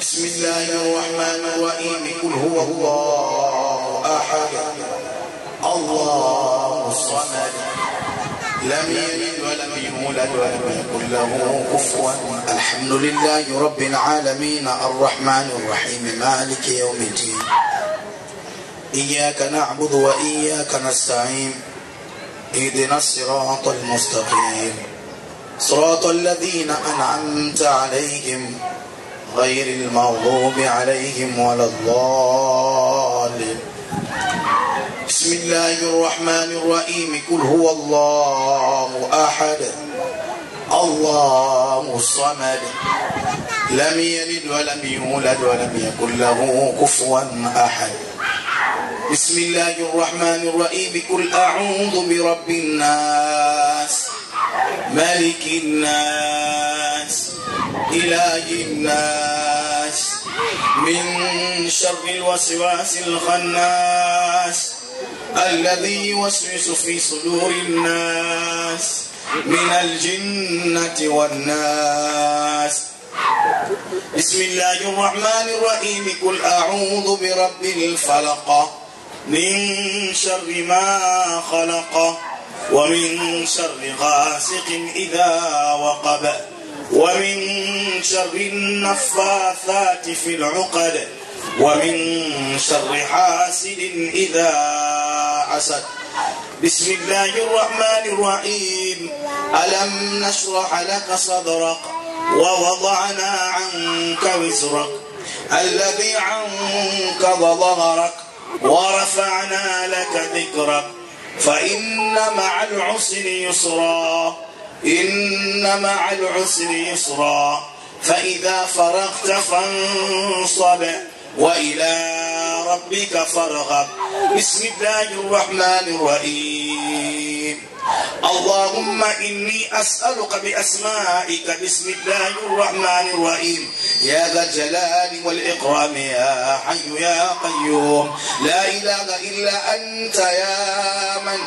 بسم الله الرحمن الرحيم. قل هو الله أحد. الله الصمد. لم يلد ولم يولد ولم يكن له كفوا. الحمد لله رب العالمين. الرحمن الرحيم. مالك يوم الدين. إياك نعبد وإياك نستعين. اهدنا الصراط المستقيم. صراط الذين أنعمت عليهم. غير المغضوب عليهم ولا الضالين. بسم الله الرحمن الرحيم. قل هو الله أحد. الله الصمد. لم يلد ولم يولد ولم يكن له كفوا أحد. بسم الله الرحمن الرحيم. قل أعوذ برب الناس. ملك الناس. إله الناس من شر الوسواس الخناس الذي يوسوس في صدور الناس من الجنة والناس. بسم الله الرحمن الرحيم. قل أعوذ برب الفلق من شر ما خلق ومن شر غاسق إذا وقب. ومن شر النفاثات في العقد ومن شر حاسد إذا حسد بسم الله الرحمن الرحيم. ألم نشرح لك صدرك ووضعنا عنك وزرك؟ الذي عنقض ظهرك ورفعنا لك ذكرك. فإن مع العسر يسرا. إن مع العسر يسرا فإذا فرغت فانصب وإلى ربك فارغب. بسم الله الرحمن الرحيم. اللهم إني أسألك بأسمائك. بسم الله الرحمن الرحيم. يا ذا الجلال والإكرام يا حي يا قيوم. لا إله إلا أنت يا من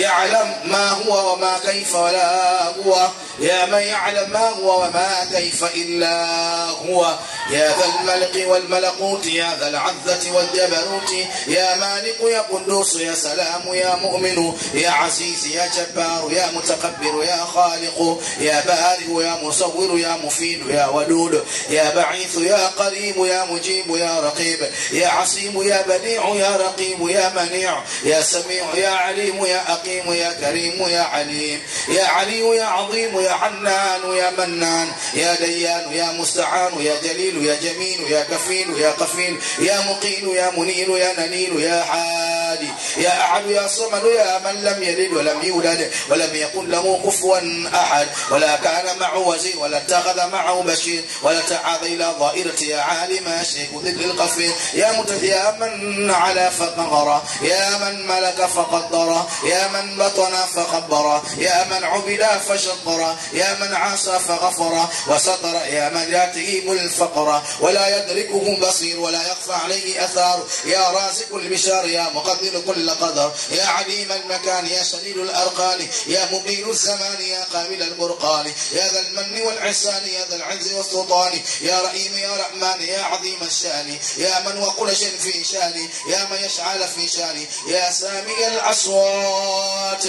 يعلم ما هو وما كيف ولا هو. يا من يعلم ما هو وما كيف إلا هو. يا ذا الملك والملكوت يا ذا العزة والجبروت يا مالك يا قدوس يا سلام يا مؤمن يا عزيز يا جبار يا متكبر يا خالق يا بارئ يا مصور يا مفيد يا ودود يا بعيث يا قريب يا مجيب يا رقيب يا عصيم يا بديع يا رقيب يا منيع يا سميع يا عليم يا أقيم يا كريم يا عليم يا علي يا عظيم يا حنان يا منان يا ديان يا مستعان يا جليل يا جميل يا كفيل يا قفيل يا مقيل يا منير يا ننيل يا حادي يا أحد يا صمد يا من لم يلد ولم يولد ولم يكن له كفوا أحد ولا كان معه وزير ولا اتخذ معه بشير ولا تعاذ إلى ظائرة يا عالم شيخ ذكر القفير يا مت يا من على فقهر يا من ملك فقدر يا من بطن فخبر يا من عبد فشكر يا من عاصى فغفر وستر يا من يأتيه الفقر ولا يدركه بصير ولا يخفى عليه أثار. يا رازق البشار يا مقدر كل قدر. يا عليم المكان يا شديد الأرقان. يا مقيل الزمان يا قابل البرقان. يا ذا المن والعسان يا ذا العز والسلطان. يا رحيم يا رحمن يا عظيم الشان. يا من وكل في شان. يا من يشعل في شان. يا سامي الأصوات.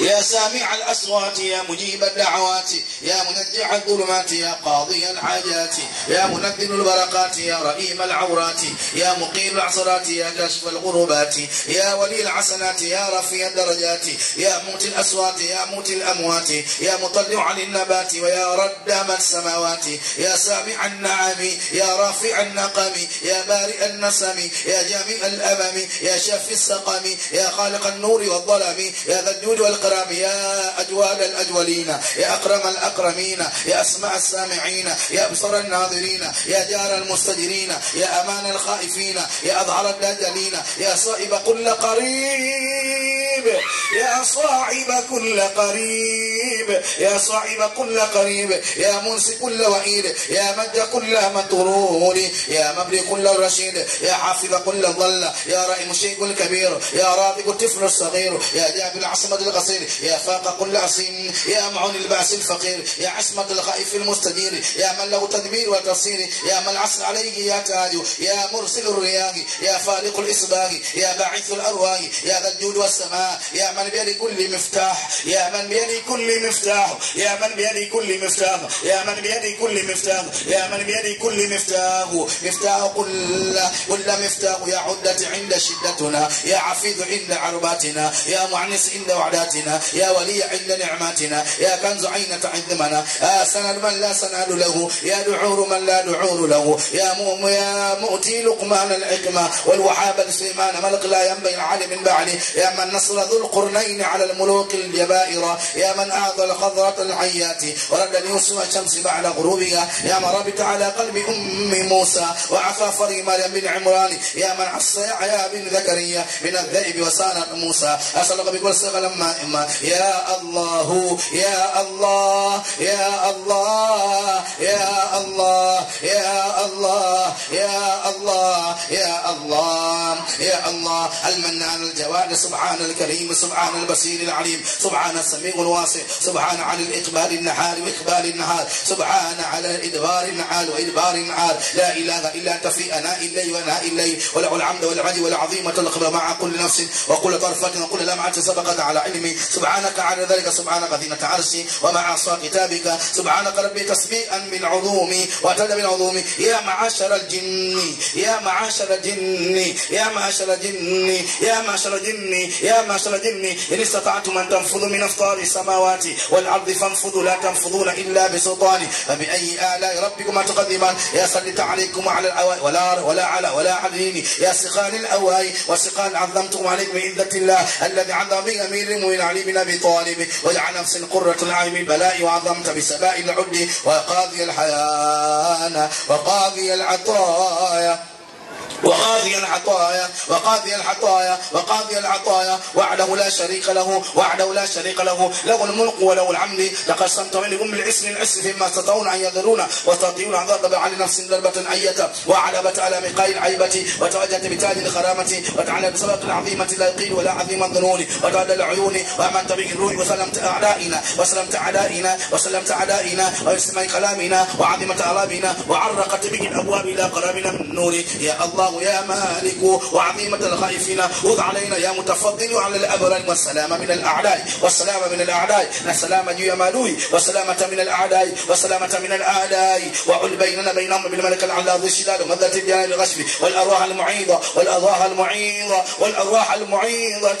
يا سامع الأصوات يا مجيب الدعوات يا منجع الظلمات يا قاضي الحاجات يا منزل البركات يا رئيم العورات يا مقيم العصرات يا كشف الغربات يا ولي الحسنات يا رفيع الدرجات يا موت الأصوات يا موت الأموات يا مطلع للنبات ويا ردام السماوات يا سامع النعم يا رافع النقم يا بارئ النسم يا جامع الأمم يا شافي السقم يا خالق النور والظلم يا ذا الجود والكرام يا أجواد الأجولين يا أكرم الأكرمين يا أسماء السامعين يا أبصر الناظرين يا جار المستجرين يا أمان الخائفين يا أظهر الدجلين يا صائب كل قريب يا صاحب كل قريب يا صاحب كل قريب يا منسي كل وعيد يا مد كل مطرود يا مبري كل رشيد يا حافظ كل ضل يا رائم الشيء الكبير يا رافق الطفل الصغير يا جاب العصمة الغصب النصير يا فاق كل عصيم يا معون البأس الفقير يا عصمة الخائف المستجير يا من له تدبير وتفسير يا من العصر عليه يا تاج يا مرسل الرياح يا فالق الإصباح يا باعث الأرواح يا ذا الجود والسماء يا من بيد كل مفتاح يا من بيد كل مفتاح يا من بيد كل مفتاح يا من بيد كل مفتاح يا من بيد كل مفتاح مفتاح كل كل مفتاح يا عدة عند شدتنا يا عفيظ عند عرباتنا يا معنس عند وعداتنا. يا ولي عند نعماتنا. يا كنز عين تعظمنا يا سند من لا سند له. يا دعور من لا دعور له. يا مؤم يا مؤتي لقمان الحكمة. والوحاب سليمان ملك لا ينبغي العالم من بعده يا من نصر ذو القرنين على الملوك الجبائر. يا من أعطى الخضرة الحيات. ورد يوسف الشمس بعد غروبها. يا من ربط على قلب أم موسى. وعفى فري مريم بن عمران. يا من عصى يحيى بن زكريا. من الذئب وسانت موسى. أسألك بكل صيغة لما إما يا الله يا الله يا الله يا الله يا الله. يا الله يا الله يا الله. المنان الجواد سبحان الكريم سبحان البصير العليم سبحان السميع الواسع سبحان عن الإقبال النهار وإقبال النهار سبحان على الإدبار النعال وإدبار النعال. لا إله إلا أنت في أناء الليل وأناء الليل. وله الحمد والعدي والعظيمة الخبر مع كل نفس. وكل طرفة وكل لمعة سبقت على علمي. سبحانك على ذلك سبحانك زينة عرشي. ومع عصا كتابك سبحانك ربي تسبيئا من عظومي وأتد من عظومي يا معاشر الجن يا معاشر الجن يا معاشر الجن يا معاشر الجن يا معاشر الجن إن استطعتم أن تنفذوا من أفطار السماوات والأرض فانفذوا لا تنفذون إلا بسلطان. فبأي آلاء ربكما تقدمان؟ يا سلط عليكم على الأواء ولا ولا على ولا عليني يا سخان الأواء وسخان عظمتم عليكم بعزة الله. الذي عظم بأمير المؤمنين علي بن أبي طالب. وجعل نفس قرة العين من البلاء وعظمت بسباء العد وقاضي الحيان وقاضي Yeah. وقاضي العطايا وقاضي العطايا وقاضي العطايا. وحده لا شريك له وحده لا شريك له. له الملك وله الحمد لقد سمت منهم العسر العسر فيما استطاعون أن يذرون وتطيعون عن ضرب على نفس ضربة أية وعلبت على مقاي العيبة وتوجهت بتاج الخرامة وتعالى بسبق العظيمة لا يقيل ولا عظيم الظنون. وتعالى العيون وأمنت به الروح وسلمت أعدائنا وسلمت أعدائنا وسلمت أعدائنا. ويسمع كلامنا وعظمت اعرابنا وعرقت به الأبواب إلى قرابنا من النور. يا الله يا مالك وعظيمة الخائفين خذ علينا يا متفضل على الأبرار والسلام من الاعداء والسلام من الاعداء السلام يا مالوي والسلامة من الاعداء والسلامة من الاعداء وعل بيننا بينهم بالملك العلى ذي الشداد ومذة الجلال الغشب والأرواح المعيضة والأرواح المعيضة والأرواح المعيضة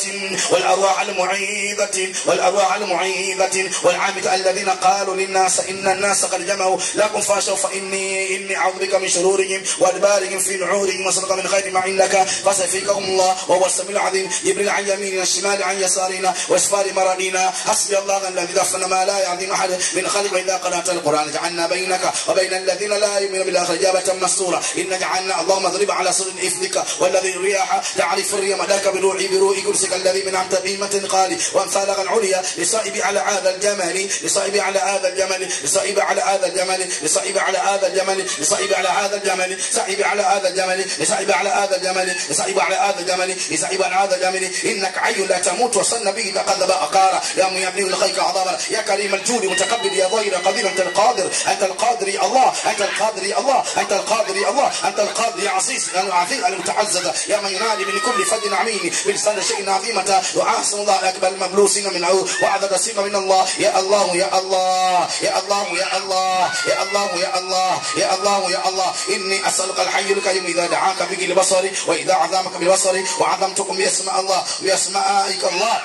والأرواح المعيضة والأرواح المعيضة. والعامة الذين قالوا للناس إن الناس قد جمعوا لكم فاشوا فاني إني أعوذ بك من شرورهم وأدبارهم في نعورهم وصدق من خير ما عندك. فسيفيكهم الله وهو السميع العظيم جبريل عن يميننا الشمال عن يسارنا وإسفار مرادينا حسبي الله الذي دفن ما لا يعظم أحد من خلق اذا قرأت القرآن جعلنا بينك وبين الذين لا يؤمنون بالاخره جابه مستورة. إن جعلنا اللهم اضرب على سر إثمك والذي الرياح تعرف الريم ذاك بروحي بروح كرسك الذي من عمت بهمة قال. وانفالغ العليا لصائب على هذا الجمال. لصائب على هذا الجمل لصائب على هذا الجمل لصائب على هذا الجمل لصائب على هذا الجمل صائب على هذا الجمل لصائب على هذا الجمل لصائب على هذا الجمل لصائب على هذا الجمل انك عي لا تموت وصلنا به فقذب اقارا يا من يبني لخيك عظاما يا كريم الجود متكبر يا ظهير قدير انت القادر انت القادر يا الله انت القادر يا الله انت القادر يا الله انت القادر يا عزيز العزيز المتعزز يا من ينادي من كل فج عميم بلسان شيء عظيمة وأحسن الله أكبر المبلوسين من عود وعدد سيما من الله يا الله يا الله يا الله يا الله يا الله يا الله يا الله يا الله إني أسألك الحي الكريم إذا دعاك بك البصر وإذا عظمك بالبصر وعظمتكم باسم الله بأسمائك الله.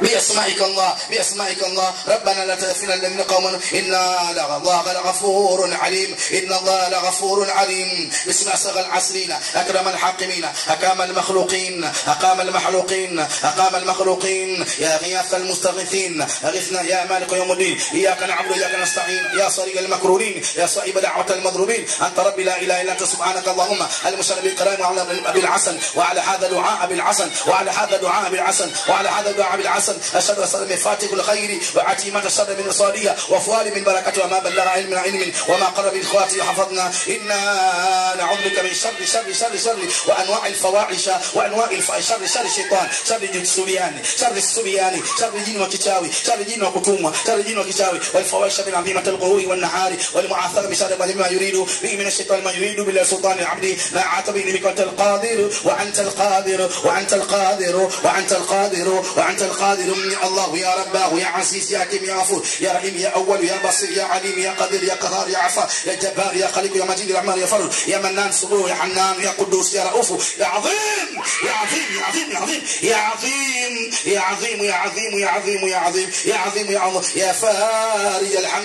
بأسمائك الله بأسمائك الله. ربنا لا تغفر الذين قوما إنا الله لغفور عليم. إن الله لغفور عليم. بسم أسغى العسرين. أكرم الحاكمين. أقام المخلوقين. أقام المخلوقين. أقام المخلوقين. يا غياث المستغيثين. أغثنا يا مالك يوم الدين. إياك نعبد وإياك نستعين. يا صريق المكرورين. يا صائب دعوة المضروبين أنت ربي لا إله إلا أنت. سبحانك اللهم. المشرب بالكرام وعلى أبي العسل وعلى هذا دعاء بالعسل. وعلى هذا دعاء بالعسل. وعلى هذا دعاء بالعسل. الحسن أن من فاتح الخير وعتيمة الشر من إصالية وفوال من بركة وما بلغ علم علم وما قرب إخواتي حفظنا. إنا نعوذ بك من شر شر شر شر وأنواع الفواحش وأنواع الف... شر الشيطان. شر السبيان شر السبيان شر الجن وكتاوي شر الجن وكتومة شر الجن وكتاوي والفواحش من عظيمة القهور والنهار والمعاثرة بشر ما يريد به من الشيطان ما يريد بالله سلطان العبد. لا عاتب بك أنت القادر وأنت القادر وأنت القادر وأنت القادر وأنت القادر. الله يا رباه يا عزيز يا حكيم يا غفور يا رحيم يا أول يا بصير يا عليم يا قدير يا قهار يا عفا يا جبار يا خليق يا مجيد يا رحمن يا فرد يا منان صبور يا حنان يا قدوس يا رؤوف يا عظيم يا عظيم يا عظيم يا عظيم يا عظيم يا عظيم يا عظيم يا عظيم يا عظيم يا عظيم يا عظيم يا فارج الهم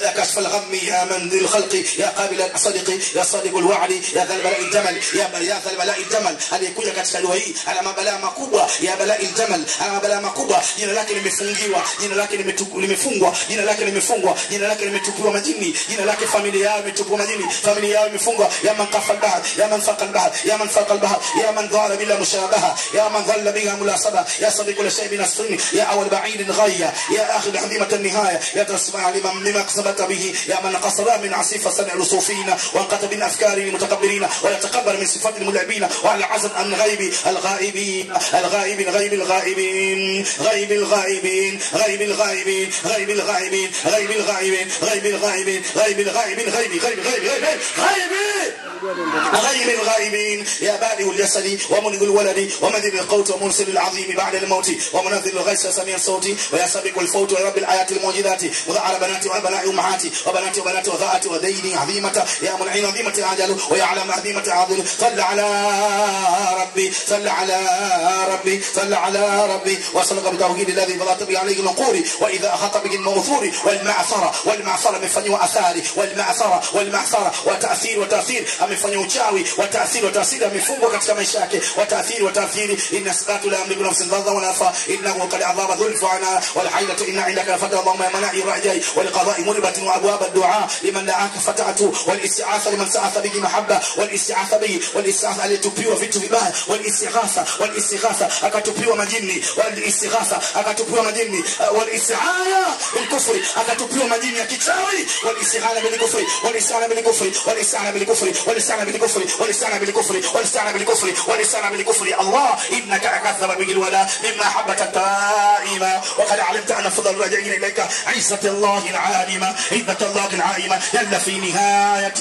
ويا كشف الغم يا من ذي الخلق يا قابل الصدق يا صادق الوعد يا ذا البلاء الجمل يا يا ذا البلاء الجمل aliyekuja katika dua hii ana mabalaa makubwa ya balaa aljamal ana mabalaa makubwa limefungwa, jina lake limefungiwa, jina lake limefungwa, jina lake limefungwa, jina lake limetupwa majini, jina lake familia yao imetupwa majini, familia yao imefungwa. Ya man kafa ya man faqa ya man faqa ya man dhara bila mushabaha, ya man dhalla biha mulasaba, ya sadiq la shay min asrin, ya awal ba'id ghayya, ya akhid hadimat an-nihaya, ya tasma' liman bihi, ya man qasara min sufina wa min afkari wa yataqabbar min al-mul'ibina wa al-'azab an ghaibi al-ghaibin al-ghaib الغائب غيب الغائبين غيب الغائبين غيب الغائبين غيب الغائبين غيب الغائبين غيب الغائبين غيب غيب غيب غيب غيب وغير الغائبين يا بالي اليسد ومنذ الولد ومنذر القوت ومنسل العظيم بعد الموت ومنزل الغيث سميع الصوت سابق الفوت يا رب الآيات الموجدات وذعر بناتي وبناء امهاتي وبناتي وبناتي وذات وديني عظيمة يا منعين عظيمة عجل ويعلم عظيمة عظيم صل على ربي صل على ربي صل على ربي وصدق بالتوحيد الذي فلا به عليه النقور وإذا خطبك الموثور والمعصره والمعصره من فني والمعصره والمعصره وتأثير وتأثير amefanya uchawi wataathiri wataathiri amefungwa katika maisha yake. Wataathiri wataathiri. Inna sakatu la amliku nafsin dhadha wala fa. Inna huwa qad adhaba dhulfa ana wal hayla inna indaka lafata allahumma ya mana'i rajai. Wal qada'i muribatin wa abwab ad-du'a. Liman da'aka fata'atu wal isti'atha liman sa'atha bihi mahabba. Wal isti'atha bihi. Wal isti'atha alitupiwa vitu vibaya. Wal istighatha. Wal istighatha akatupiwa majini. Wal istighatha akatupiwa majini. Uh, wal isti'ana bil kufri akatupiwa majini ya kichawi. Wal isti'ana bil kufri. Wal isti'ana bil kufri. Wal isti'ana bil kufri. Wal بالكفر والاستعانة بالكفر والاستعانة بالكفر والاستعانة بالكفر والاستعانة بالكفر الله إنك أكذب به الولا مما حبة دائما وقد علمت أن فضل الراجعين إليك عزة الله العالمة عزة الله العالمة جل في نهاية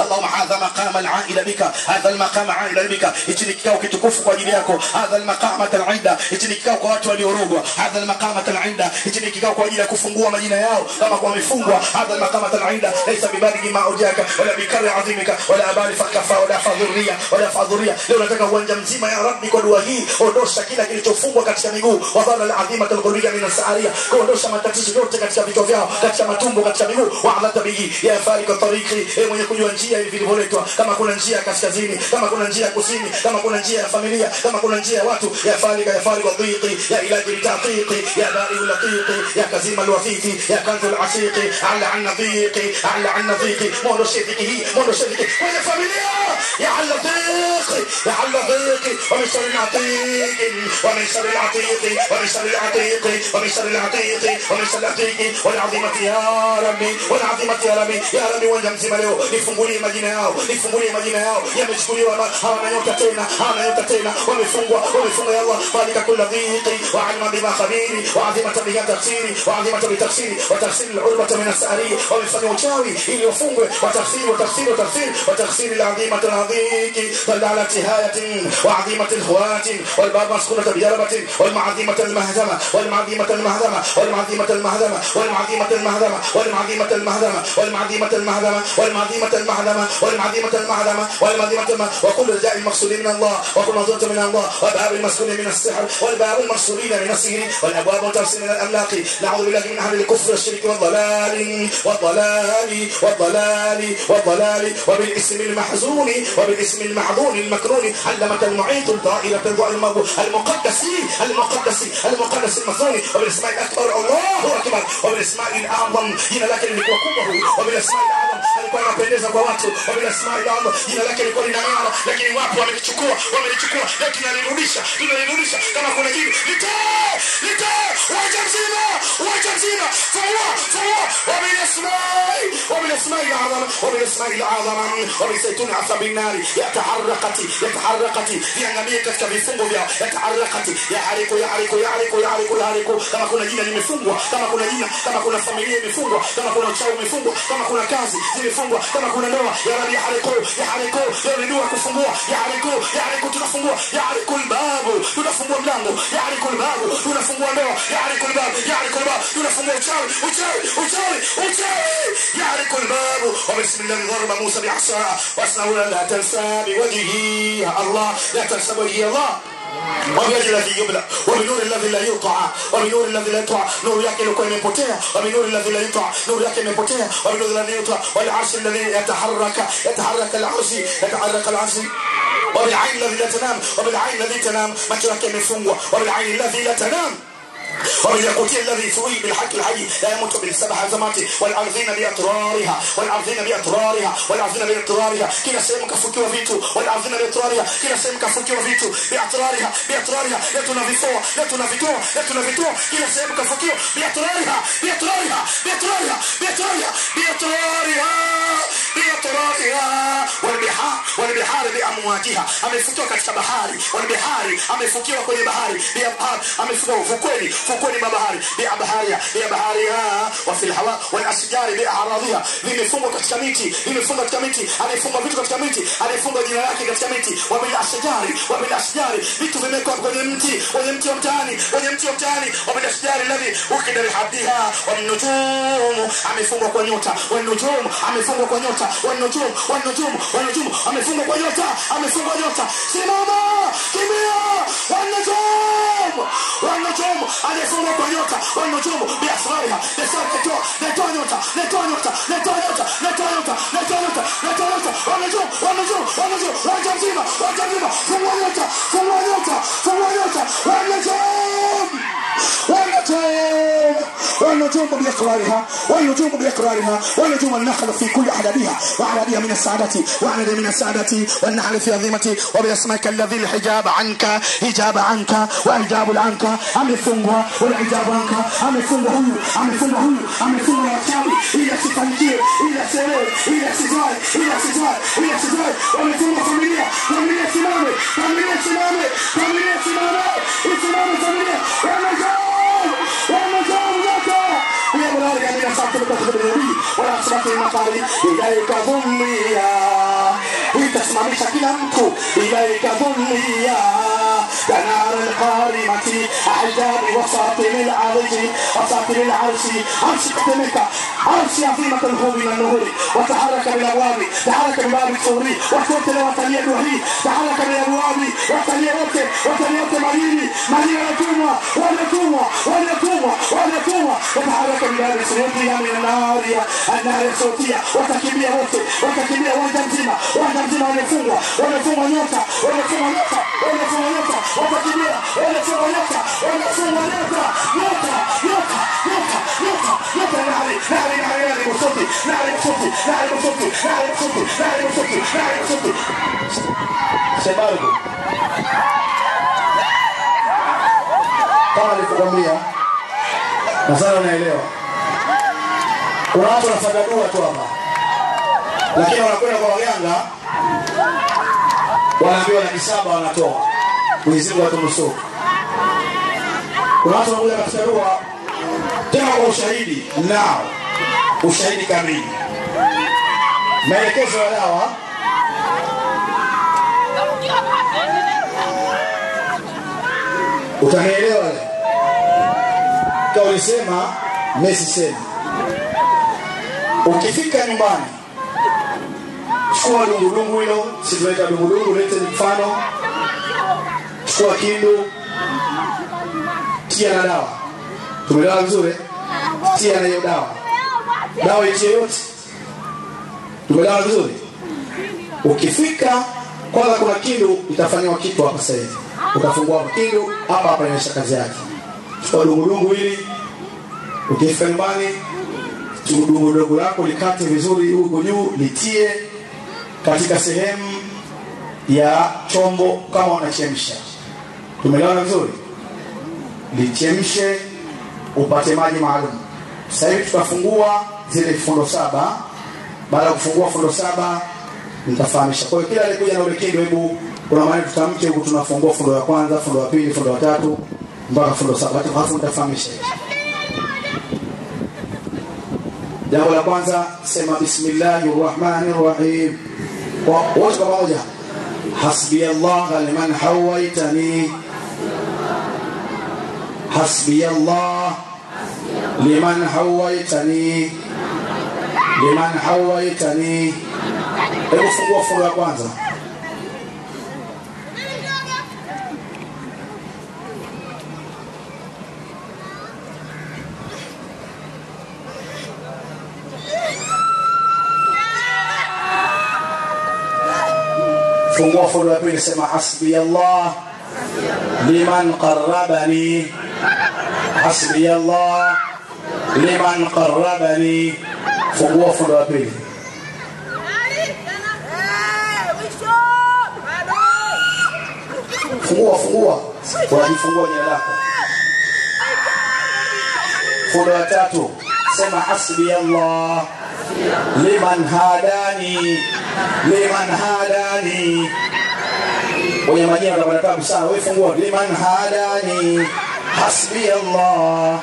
اللهم هذا مقام العائلة بك هذا المقام عائلة بك hichi ni kikao kitukufu kwa ajili yako hadha almaqamat alinda hichi ni kikao kwa watu waliorogwa hadha almaqamat alinda hichi ni kikao kwa ajili ya kufungua majina yao kama kwa wamefungwa hadha almaqamat alinda laysa bibaligi ma ujaka wala bikari azimika wala habari fakafa wala fadhuria wala fadhuria. Leo nataka uwanja mzima ya rabbi kwa dua hii. Ondosha kila kilichofungwa katika miguu. Wadhala alazima alqurriya min asaria kuondosha matatizo yote katika vichwa vyao katika matumbo katika miguu. Wa'adhata bihi ya farika tariqi e mwenye kujua njia hivi vilivyoletwa kama kuna njia kaskazini kama kuna njia kusini kama kuna njia ya familia kama kuna njia ya watu ya farika ya farika dhiqi ya ilaji litaqiqi ya bari latiqi ya kazima alwafiqi ya kanzu alasiqi ala an dhiqi ala an dhiqi mwondoshe dhiki hii mwondoshe dhiki kwenye familia ya ala dhiqi ya ala dhiqi wa min sharri العتيق ومن شر العتيق ومن شر العتيق ومن شر العتيق ومن شر العتيق والعظيمة يا ربي والعظيمة يا ربي يا ربي wanja mzima leo nifungulie majina yao nifungulie majina yao yamechukuliwa ma- hawana nyota tena hawana nyota tena wamefungwa wamefungwa ya Allah malika kula dhiqi wa alima bima khabiri wa azimata biha tafsiri wa azimata bitafsiri wa tafsiri al-urbata min as-sa'ri wamefanya uchawi ili wafungwe wa tafsiri wa tafsiri wa tafsiri al-azimata al-adhiqi dalla tihayatin wa azimata al-khawat والباب مسكونة بجربة والمعظيمة المهزمة والمعظيمة المهزمة والمعظيمة المهزمة والمعظيمة المهزمة والمعظيمة المهزمة والمعظيمة المهزمة والمعظيمة المهزمة والمعظيمة المهزمة والمعظيمة وكل رجاء المقصود من الله وكل مظلة من الله وباب المسكون من السحر والباب المقصودين من السحر والأبواب المترسل من الاملاق نعوذ بالله من أهل الكفر والشرك والضلال والضلال والضلال والضلال بالاسم المحزون وبالاسم المعدون المكنون علمة المعيد الدائرة المقدس المقدس المقدس المصون وبالاسماء الاكبر الله اكبر وبالاسماء الاعظم jina lake lilikuwa kubwa huyu wabilasmai adam alikuwa anapendeza kwa watu wabilasmai adam jina lake lilikuwa linang'ara lakini wapo wamelichukua wamelichukua leo tunalirudisha tunalirudisha kama kuna jibu litoe litoe wacha mzima wacha mzima faua faua wabilasmai wabilasmai الاعظم وبالاسماء الاعظم ومن زيتون عصا بالنار يتحرقت يتحرقت katika vifungo vyao yataharakati yahariku yahariku yahariku yahariku yahariku kama kuna jina limefungwa kama kuna jina kama kuna familia imefungwa kama kuna uchawi umefungwa kama kuna kazi zimefungwa kama kuna ndoa ya rabi yahariku yahariku leo ni dua kufungua yahariku yahariku tunafungua yahariku albabu tunafungua mlango yahariku albabu tunafungua ndoa yahariku albabu yahariku albabu tunafungua uchawi uchawi uchawi uchawi yahariku albabu وبسم الله ضرب موسى بعصا واسنه لا تنسى بوجهه. الله لا تنسى بوجه الله. وبيد الذي يبلى وبنور الذي لا يطع وبنور الذي لا يطع نور yake ilikuwa imepotea وبنور الذي لا يطع نور yake imepotea وبنور الذي يطع والعرش الذي يتحرك يتحرك العرش يتحرك العرش. وبالعين الذي لا تنام وبالعين الذي تنام macho yake yamefungwa وبالعين الذي لا تنام. وبالياقوتي الذي سوي بالحق الحي لا يموت بالسبع عزمات والأرضين باطرارها والأرضين باطرارها والأرضين باطرارها kila sehemu kafukiwa vitu والأرضين باطرارها kila sehemu kafukiwa vitu باطرارها باطرارها leo tunavitoa leo tunavitoa leo tunavitoa kila sehemu kafukiwa باطرارها باطرارها باطرارها باطرارها باطرارها باطرارها والبحار والبحار بامواجها katika bahari والبحار amefukiwa kwenye bahari بأبحار amefukiwa ufukweni fukweni mwa bahari biabaharia biabahariha wafilhawa walasjari biaradhiha vimefungwa katika miti vimefungwa katika miti alifungwa vitu katika miti alifungwa jina lake katika miti. Wabilasjari wabilasjari vitu vimekuwa kwenye mti kwenye mti wa mtaani kwenye mti wa mtaani. Wabilasjari ladhi ukida lihadiha wamnujumu amefungwa kwa nyota wanujumu amefungwa kwa nyota wanujumu wanujumu wanujumu amefungwa kwa nyota amefungwa nyota. Simama kimia wanujumu wanujumu anasema kwa nyota wanaojumu biashara biashara natoa natoa nyota natoa nyota natoa nyota natoa nyota natoa nyota natoa nyota wanaojumu wanaojumu wanaojumu wanja mzima wanja mzima fungua nyota fungua nyota fungua nyota wanaojumu ونجوم بإقرارها ونجوم بإقرارها ونجوم النخل في كل أحلامها وعلى بها من السعادة وعلى بها من السعادة. والنحل في عظيمة وبأسمك الذي الحجاب عنك حجاب عنك وإجاب عنك أم الفنغوة والعجاب عنك. أم الفنغوة هم أم الفنغوة هم أم الفنغوة أصحابي إلى سفنجير إلى سرير إلى سجاي إلى سجاي إلى سجاي. أم الفنغوة فاميليا فاميليا سمامي فاميليا سمامي فاميليا سمامي فاميليا. سمامي فاميليا wanajaa mzaka يا يا التخبري ولا أصبحت المقالي إليك ilaika dhulliya كنار القارمة أحجاب وساطل العرش وساطل العرش عرش قدمك عرش عظيمة الهول من النهور وتحرك بالأبواب تحرك بباب الثوري وكنت لو وتلي الوحيد تحرك بالأبواب وتلي وتل وتلي وتل مريني مريني وليتوما وليتوما وليتوما وليتوما وتحرك بباب سيوطها من النار النار الصوتية وتكبير وتل وتكبير وتمزيمة وتمزيمة وليفungwa wamefungwa nyota wamefungwa nyota wamefungwa nyota watakimbia wamefungwa nyota wamefungwa nyota nyota nyota nyota sebabu kama nilivyokwambia nadhani unaelewa kuna watu wanafanya tu hapa. Lakini wanakwenda kwa waganga wanaambiwa laki saba wanatoa. Mwenyezi Mungu atunusuru. Kuna watu wanakuja katika dua tena kwa ushahidi nao, ushahidi kamili, maelekezo ya dawa. Utanielewa Kaulisema Messi sema, ukifika nyumbani chukua dungudungu hilo, si tunaita dungudungu, lete mfano, chukua kindu, tia na dawa. Tumeelewa vizuri? Tia na hiyo dawa, dawa hizo yote. tumelewa vizuri? Ukifika kwanza, kuna kindu itafanyiwa kitu hapa sasa hivi, utafungua kindu hapa hapa, inaisha kazi yake. Chukua dungudungu hili, ukifika nyumbani dungudungu lako likate vizuri huko juu litie katika sehemu ya chombo kama unachemsha tumelewana vizuri lichemshe upate maji maalum sasa hivi tutafungua zile fundo saba. Baada ya kufungua fundo saba nitafahamisha. Kwa hiyo kila alikuja na ule hebu kuna maana tutamke huku tunafungua fundo ya kwanza fundo ya pili fundo ya tatu mpaka fundo saba. Halafu nitafahamisha. Jambo la kwanza sema bismillahi rahmani rahim wote kwa pamoja hasbi allah liman hawaitani. Hasbi allah liman hawaitani لمن حويتني فوفر لكل حسبي الله لمن قربني. حسبي الله لمن قربني. Fungua fungu ya pili. Fungua fungua. Unajifungua jina lako fungu la tatu. Sema hasbi allah. Liman hadani. Liman hadani. Wenye majina utapata tabu sana wewe fungua. Liman hadani. Hasbi allah.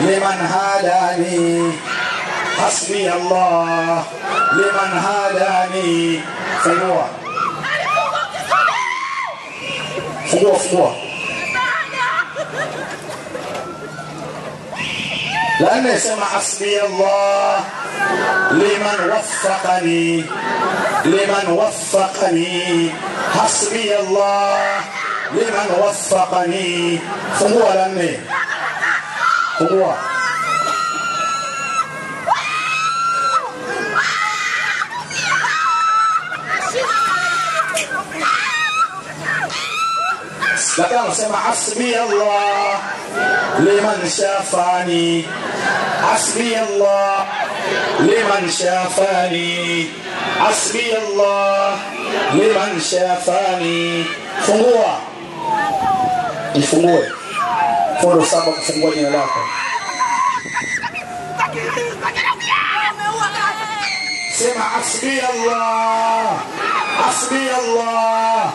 Liman hadani حسبي الله لمن هداني. فنوى. فنوى فنوى. لأنه سمع حسبي الله لمن وفقني لمن وفقني. حسبي الله لمن وفقني. فهو لمن هو لكن سمع حسبي الله لمن شافاني. حسبي الله لمن شافاني. حسبي الله لمن شافاني. فهو يفهمه فهو سبب فهو ينالك سمع حسبي الله. حسبي الله.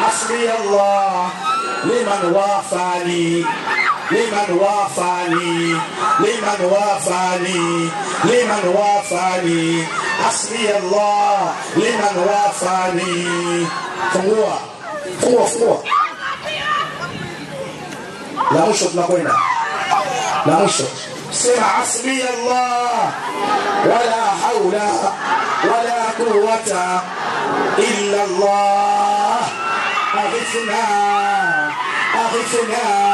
حسبي الله. Liman wafani liman wafani liman wafani liman wafani hasbi allah liman wafani fungua fungua fungua la mwisho tunakwenda la mwisho sema hasbi allah wala haula wala quwata illa allah aghithna Habis ini, ya.